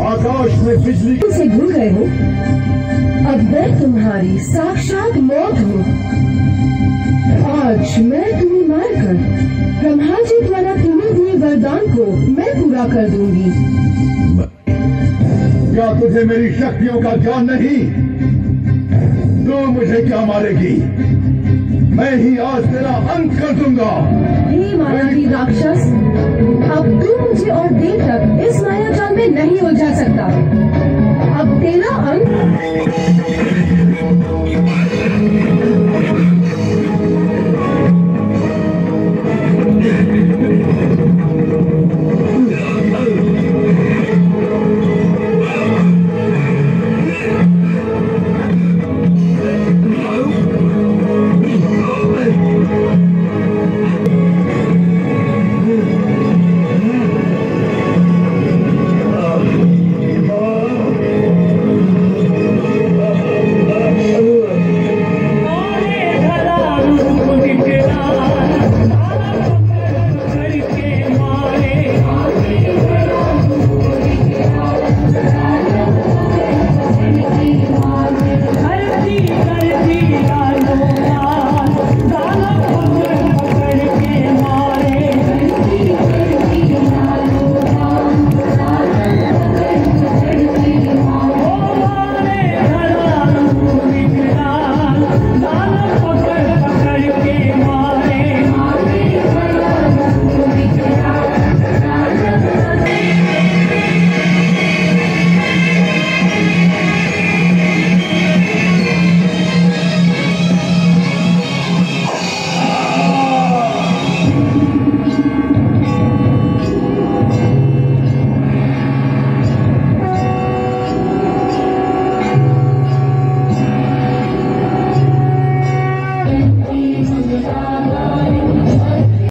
आकाश में बिजली से भूल गए हो? अब मैं तुम्हारी साक्षात मौत हूँ। आज मैं तुम्हें मारकर ब्रह्मा जी द्वारा तुम्हें दिए वरदान को मैं पूरा कर दूँगी। क्या तुझे मेरी शक्तियों का ज्ञान नहीं? तो मुझे क्या मारेगी? मैं ही आज तेरा अंत कर दूँगा। हे राक्षस नहीं उलझा सकता। अब तेरा अंत